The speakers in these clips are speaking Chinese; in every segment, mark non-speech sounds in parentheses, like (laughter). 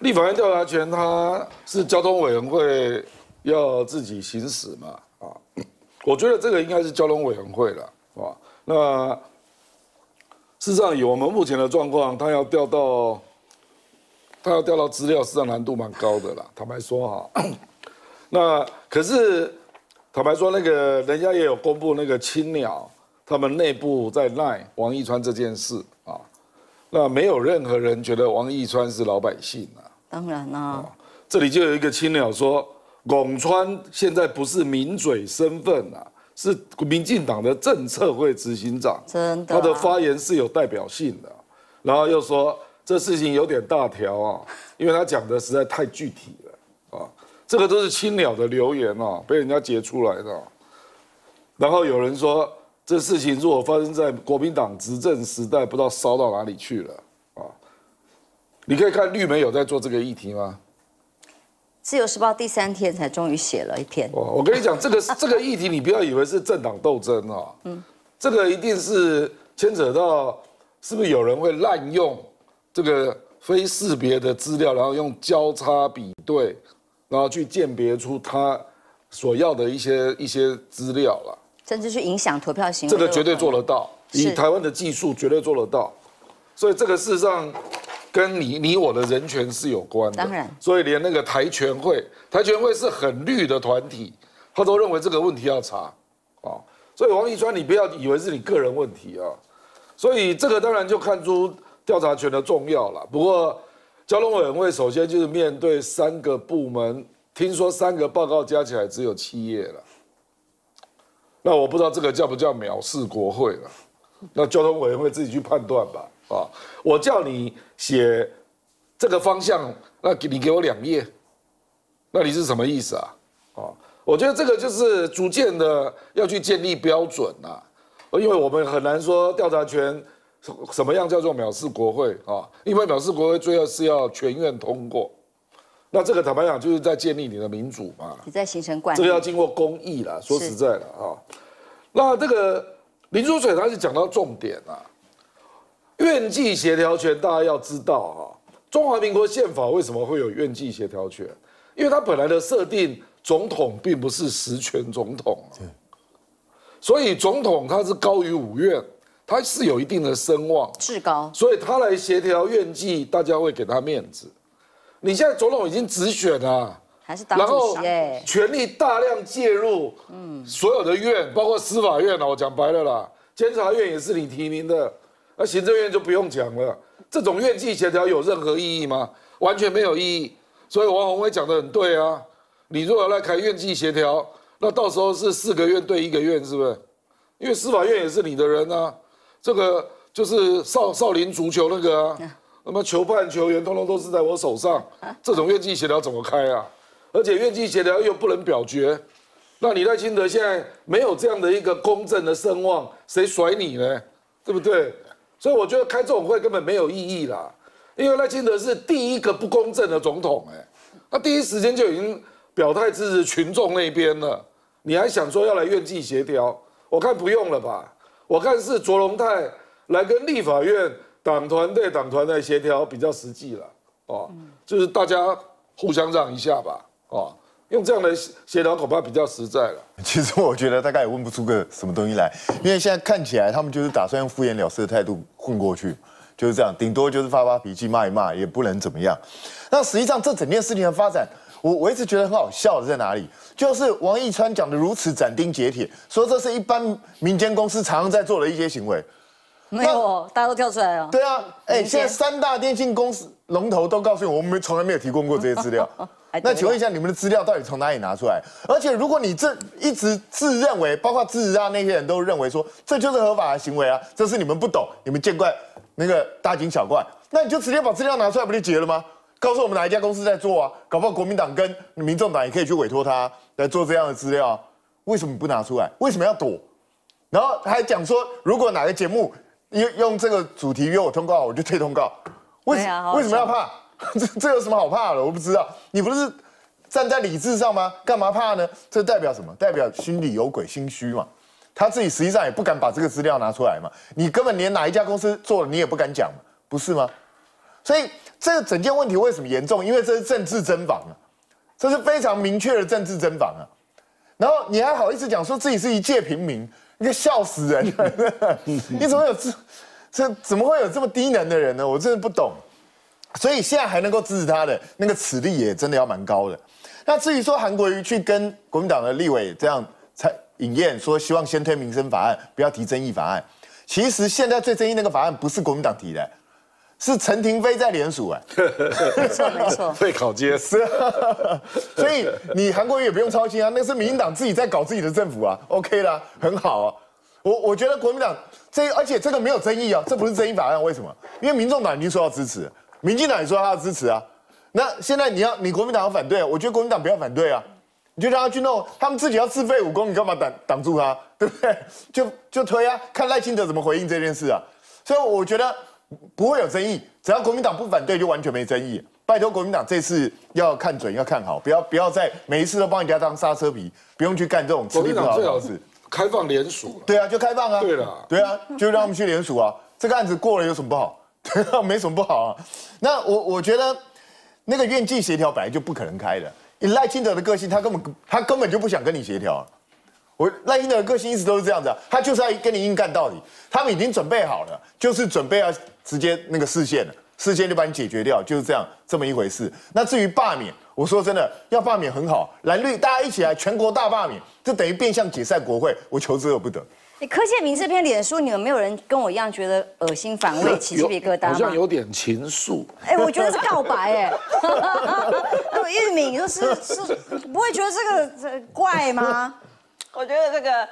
立法院调查权，它是交通委员会要自己行使嘛？啊，我觉得这个应该是交通委员会了，啊，那事实上以我们目前的状况，他要调到，他要调到资料，实际上难度蛮高的啦。(coughs) 坦白说哈，(coughs) 那可是坦白说，那个人家也有公布那个青鸟，他们内部在赖王一川这件事啊，那没有任何人觉得王一川是老百姓啊。当然啦，这里就有一个青鸟说，龚川现在不是名嘴身份啊，是民进党的政策会执行长，真的，他的发言是有代表性的。然后又说这事情有点大条啊，因为他讲的实在太具体了啊，这个都是青鸟的留言啊，被人家截出来的。然后有人说，这事情如果发生在国民党执政时代，不知道烧到哪里去了。你可以看绿媒有在做这个议题吗？自由时报第三天才终于写了一篇。我我跟你讲，这个 (laughs) 这个议题你不要以为是政党斗争啊，嗯，这个一定是牵扯到是不是有人会滥用这个非识别的资料，然后用交叉比对，然后去鉴别出他所要的一些一些资料了，甚至去影响投票行为。这个绝对做得到，以台湾的技术绝对做得到，所以这个事实上。跟你你我的人权是有关的，当然，所以连那个台全会，台全会是很绿的团体，他都认为这个问题要查，啊，所以王一川，你不要以为是你个人问题啊，所以这个当然就看出调查权的重要了。不过交通委员会首先就是面对三个部门，听说三个报告加起来只有七页了，那我不知道这个叫不叫藐视国会了，那交通委员会自己去判断吧。啊，我叫你写这个方向，那给你给我两页，那你是什么意思啊？啊，我觉得这个就是逐渐的要去建立标准呐，因为我们很难说调查权什么样叫做藐视国会啊，因为藐视国会最后是要全院通过，那这个坦白讲就是在建立你的民主嘛，你在形成惯，这个要经过公益了，说实在的啊，那这个林书水他是讲到重点啊。院际协调权，大家要知道哈，中华民国宪法为什么会有院际协调权？因为它本来的设定，总统并不是实权总统，所以总统他是高于五院，他是有一定的声望，至高，所以他来协调院际，大家会给他面子。你现在总统已经直选了，还是当主席？权力大量介入，嗯，所有的院，包括司法院啊，我讲白了啦，监察院也是你提名的。那行政院就不用讲了，这种院际协调有任何意义吗？完全没有意义。所以王宏威讲的很对啊，你如果来开院际协调，那到时候是四个院对一个院，是不是？因为司法院也是你的人啊，这个就是少少林足球那个啊，那么球判球员通通都是在我手上，这种院际协调怎么开啊？而且院际协调又不能表决，那你赖清德现在没有这样的一个公正的声望，谁甩你呢？对不对？所以我觉得开这种会根本没有意义啦，因为赖清德是第一个不公正的总统，哎，他第一时间就已经表态支持群众那边了，你还想说要来院际协调？我看不用了吧，我看是卓荣泰来跟立法院党团队党团来协调比较实际了，哦，就是大家互相让一下吧，哦。用这样的协调恐怕比较实在了。其实我觉得大概也问不出个什么东西来，因为现在看起来他们就是打算用敷衍了事的态度混过去，就是这样，顶多就是发发脾气骂一骂，也不能怎么样。那实际上这整件事情的发展，我 (laughs) 我一直觉得很好笑的在哪里，就是王义川讲的如此斩钉截铁，说这是一般民间公司常常在做的一些行为。没有，大家都跳出来了。对啊，哎，现在三大电信公司龙头都告诉我，我们从来没有提供过这些资料。那请问一下，你们的资料到底从哪里拿出来？而且如果你这一直自认为，包括自啊那些人都认为说这就是合法的行为啊，这是你们不懂，你们见怪那个大惊小怪，那你就直接把资料拿出来不就结了吗？告诉我们哪一家公司在做啊？搞不好国民党跟民众党也可以去委托他来做这样的资料，为什么不拿出来？为什么要躲？然后还讲说，如果哪个节目用用这个主题约我通告，我就退通告。为为什么要怕？(laughs) 这这有什么好怕的？我不知道，你不是站在理智上吗？干嘛怕呢？这代表什么？代表心里有鬼，心虚嘛。他自己实际上也不敢把这个资料拿出来嘛。你根本连哪一家公司做了，你也不敢讲，不是吗？所以这个整件问题为什么严重？因为这是政治侦防啊，这是非常明确的政治侦防啊。然后你还好意思讲说自己是一介平民，你个笑死人！(laughs) 你怎么有这这怎么会有这么低能的人呢？我真的不懂。所以现在还能够支持他的那个齿力也真的要蛮高的。那至于说韩国瑜去跟国民党的立委这样才引荐，说希望先推民生法案，不要提争议法案。其实现在最争议那个法案不是国民党提的，是陈廷飞在联署哎。没错没错。会考阶是，(laughs) 所以你韩国瑜也不用操心啊，那是民进党自己在搞自己的政府啊，OK 啦，很好啊。我我觉得国民党这而且这个没有争议啊，这不是争议法案，为什么？因为民众党已经说要支持。民进党也说他要支持啊，那现在你要你国民党要反对，我觉得国民党不要反对啊，你就让他去弄，他们自己要自废武功，你干嘛挡挡住他，对不对？(laughs) 就就推啊，看赖清德怎么回应这件事啊。所以我觉得不会有争议，只要国民党不反对，就完全没争议。拜托国民党这次要看准，要看好，不要不要再每一次都帮人家当刹车皮，不用去干这种国民党最好是开放联署，对啊，就开放啊，对了，对啊，就让他们去联署啊，这个案子过了有什么不好？(laughs) 没什么不好啊，那我我觉得那个院际协调本来就不可能开的。以赖清德的个性，他根本他根本就不想跟你协调。我赖清德的个性一直都是这样子，他就是要跟你硬干到底。他们已经准备好了，就是准备要直接那个视线了，视线就把你解决掉，就是这样这么一回事。那至于罢免，我说真的，要罢免很好，蓝绿大家一起来，全国大罢免，这等于变相解散国会，我求之而不得。你柯建明这篇脸书，你有没有人跟我一样觉得恶心反胃、(laughs) 起鸡皮疙瘩好像有点情愫。哎，我觉得是告白哎。(laughs) 玉敏就是是，不会觉得这个怪吗？(laughs) 我觉得这个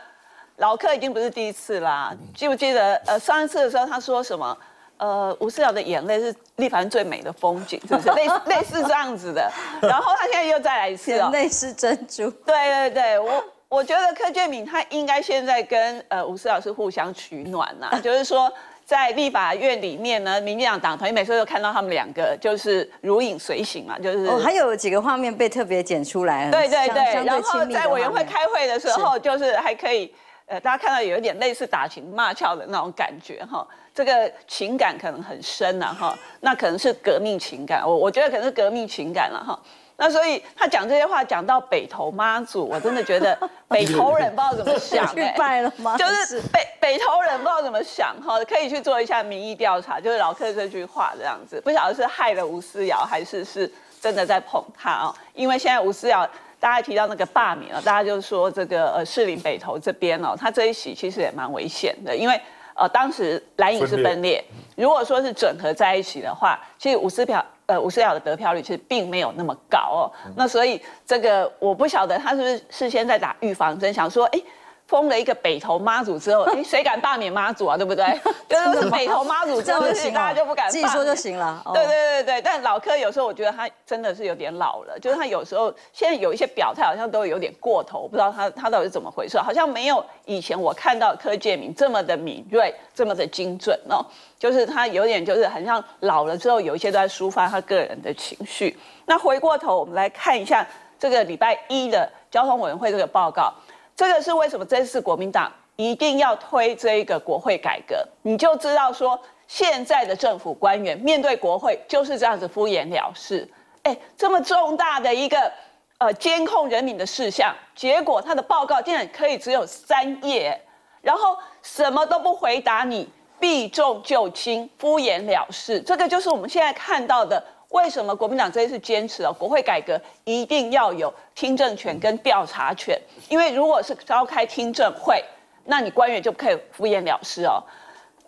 老柯已经不是第一次啦。记不记得呃上一次的时候他说什么？呃，吴思瑶的眼泪是立凡最美的风景，是不是？类类似这样子的。然后他现在又再来一次哦，泪是珍珠。对对对，我。我觉得柯建敏他应该现在跟呃吴思老师互相取暖呐，(laughs) 就是说在立法院里面呢，民进党党团每次都看到他们两个就是如影随形嘛，就是哦，还有几个画面被特别剪出来，对对对，然后在委员会开会的时候，就是还可以呃，大家看到有一点类似打情骂俏的那种感觉哈，这个情感可能很深呐哈，那可能是革命情感，我我觉得可能是革命情感了哈。那所以他讲这些话讲到北投妈祖，我真的觉得 (laughs) 北投人不知道怎么想 (laughs) 哎，拜了吗？就是北北投人不知道怎么想哈，可以去做一下民意调查，就是老客这句话这样子，不晓得是害了吴思瑶，还是是真的在捧他啊？因为现在吴思瑶大家提到那个罢免了，大家就说这个呃士林北投这边哦，他这一席其实也蛮危险的，因为呃当时蓝营是分裂，如果说是整合在一起的话，其实吴思票。呃，吴思瑶的得票率其实并没有那么高哦，那所以这个我不晓得他是不是事先在打预防针，想说，哎。封了一个北投妈祖之后，(laughs) 哎，谁敢罢免妈祖啊？对不对？(laughs) 就是北投妈祖之后，大家就不敢。自己说就行了。对对对对，但老柯有时候我觉得他真的是有点老了，就是他有时候现在有一些表态好像都有点过头，不知道他他到底是怎么回事，好像没有以前我看到柯建明这么的敏锐，这么的精准哦。就是他有点就是很像老了之后，有一些都在抒发他个人的情绪。那回过头我们来看一下这个礼拜一的交通委员会这个报告。这个是为什么这次国民党一定要推这一个国会改革？你就知道说，现在的政府官员面对国会就是这样子敷衍了事。哎，这么重大的一个呃监控人民的事项，结果他的报告竟然可以只有三页，然后什么都不回答你，避重就轻，敷衍了事。这个就是我们现在看到的。为什么国民党这一次坚持哦，国会改革一定要有听证权跟调查权？因为如果是召开听证会，那你官员就不可以敷衍了事哦。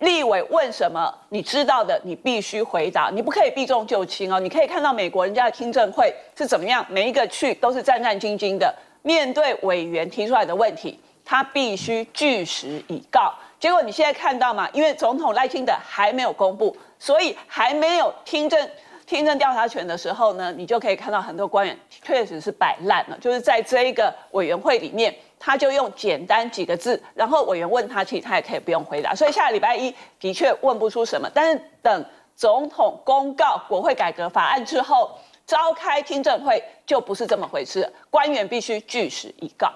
立委问什么，你知道的你必须回答，你不可以避重就轻哦。你可以看到美国人家的听证会是怎么样，每一个去都是战战兢兢的，面对委员提出来的问题，他必须据实以告。结果你现在看到嘛？因为总统赖清德还没有公布，所以还没有听证。听证调查权的时候呢，你就可以看到很多官员确实是摆烂了，就是在这一个委员会里面，他就用简单几个字，然后委员问他，其实他也可以不用回答。所以下个礼拜一的确问不出什么，但是等总统公告国会改革法案之后，召开听证会就不是这么回事，官员必须据实以告。